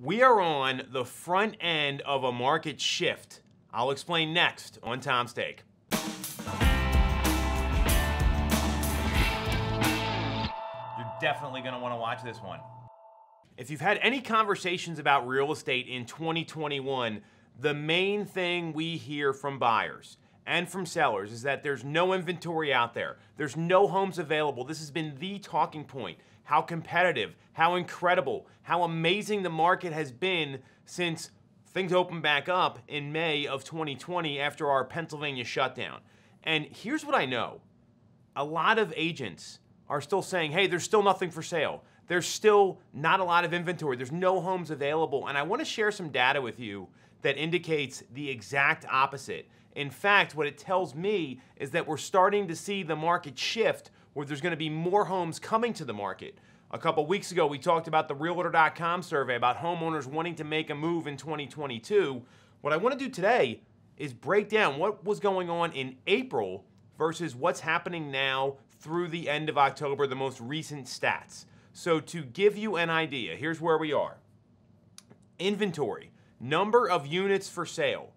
We are on the front end of a market shift. I'll explain next on Tom's Take. You're definitely going to want to watch this one. If you've had any conversations about real estate in 2021, the main thing we hear from buyers and from sellers is that there's no inventory out there. There's no homes available. This has been the talking point how competitive, how incredible, how amazing the market has been since things opened back up in May of 2020 after our Pennsylvania shutdown. And here's what I know a lot of agents are still saying, hey, there's still nothing for sale. There's still not a lot of inventory. There's no homes available. And I want to share some data with you that indicates the exact opposite. In fact, what it tells me is that we're starting to see the market shift where there's going to be more homes coming to the market. A couple weeks ago, we talked about the Realtor.com survey about homeowners wanting to make a move in 2022. What I want to do today is break down what was going on in April versus what's happening now through the end of October, the most recent stats. So, to give you an idea, here's where we are inventory, number of units for sale.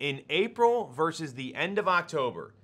In April versus the end of October,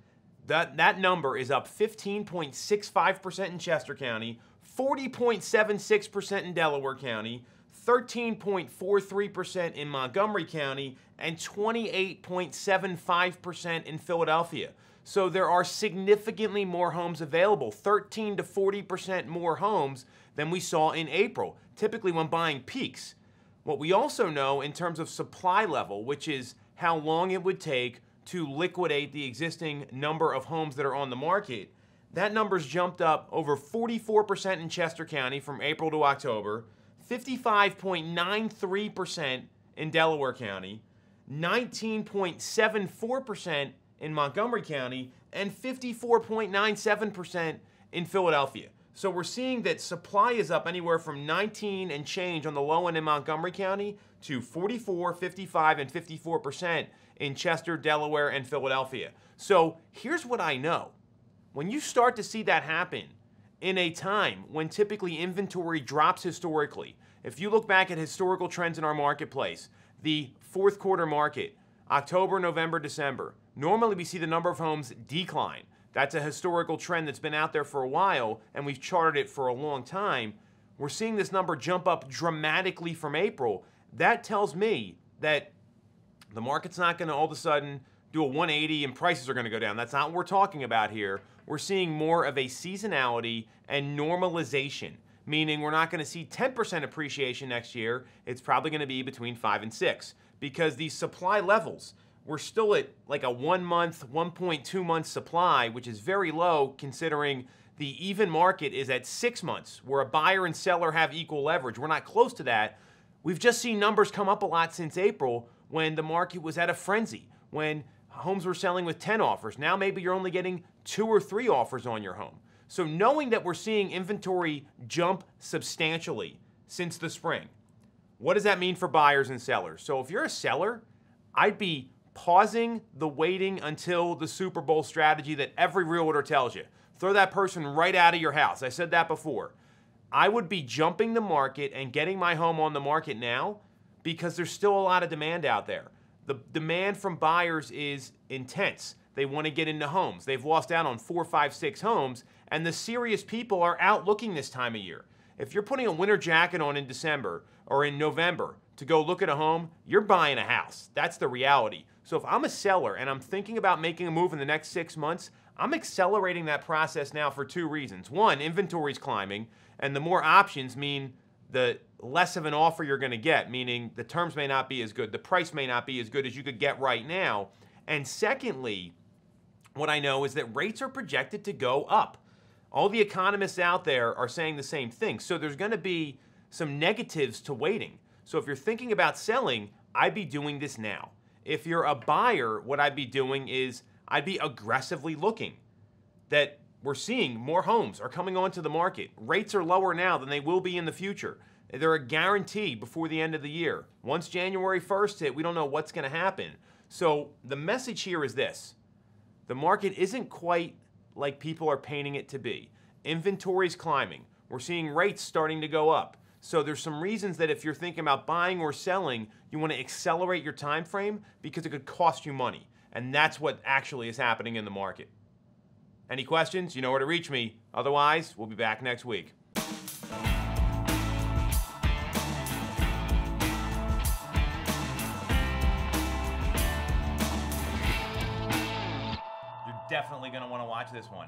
that, that number is up 15.65% in Chester County, 40.76% in Delaware County, 13.43% in Montgomery County, and 28.75% in Philadelphia. So there are significantly more homes available, 13 to 40% more homes than we saw in April, typically when buying peaks. What we also know in terms of supply level, which is how long it would take to liquidate the existing number of homes that are on the market, that number's jumped up over 44% in Chester County from April to October, 55.93% in Delaware County, 19.74% in Montgomery County, and 54.97% in Philadelphia. So we're seeing that supply is up anywhere from 19 and change on the low end in Montgomery County to 44, 55, and 54% in Chester, Delaware, and Philadelphia. So here's what I know. When you start to see that happen in a time when typically inventory drops historically, if you look back at historical trends in our marketplace, the fourth quarter market, October, November, December, normally we see the number of homes decline. That's a historical trend that's been out there for a while, and we've charted it for a long time. We're seeing this number jump up dramatically from April. That tells me that the market's not going to all of a sudden do a 180 and prices are going to go down. That's not what we're talking about here. We're seeing more of a seasonality and normalization, meaning we're not going to see 10% appreciation next year. It's probably going to be between 5 and 6 because these supply levels, we're still at like a 1 month, 1.2 month supply, which is very low considering the even market is at 6 months where a buyer and seller have equal leverage. We're not close to that. We've just seen numbers come up a lot since April when the market was at a frenzy, when homes were selling with 10 offers. Now maybe you're only getting two or three offers on your home. So knowing that we're seeing inventory jump substantially since the spring, what does that mean for buyers and sellers? So if you're a seller, I'd be pausing the waiting until the Super Bowl strategy that every realtor tells you. Throw that person right out of your house. I said that before. I would be jumping the market and getting my home on the market now because there's still a lot of demand out there. The demand from buyers is intense. They want to get into homes. They've lost out on four, five, six homes, and the serious people are out looking this time of year. If you're putting a winter jacket on in December or in November to go look at a home, you're buying a house. That's the reality. So if I'm a seller and I'm thinking about making a move in the next six months, I'm accelerating that process now for two reasons. One, inventory's climbing, and the more options mean the less of an offer you're going to get, meaning the terms may not be as good, the price may not be as good as you could get right now. And secondly, what I know is that rates are projected to go up. All the economists out there are saying the same thing. So there's going to be some negatives to waiting. So if you're thinking about selling, I'd be doing this now. If you're a buyer, what I'd be doing is I'd be aggressively looking that we're seeing more homes are coming onto the market. Rates are lower now than they will be in the future. They're a guarantee before the end of the year. Once January 1st hit, we don't know what's going to happen. So the message here is this. The market isn't quite like people are painting it to be. Inventory's climbing. We're seeing rates starting to go up. So there's some reasons that if you're thinking about buying or selling, you want to accelerate your time frame because it could cost you money. And that's what actually is happening in the market. Any questions? You know where to reach me. Otherwise, we'll be back next week. Definitely going to want to watch this one.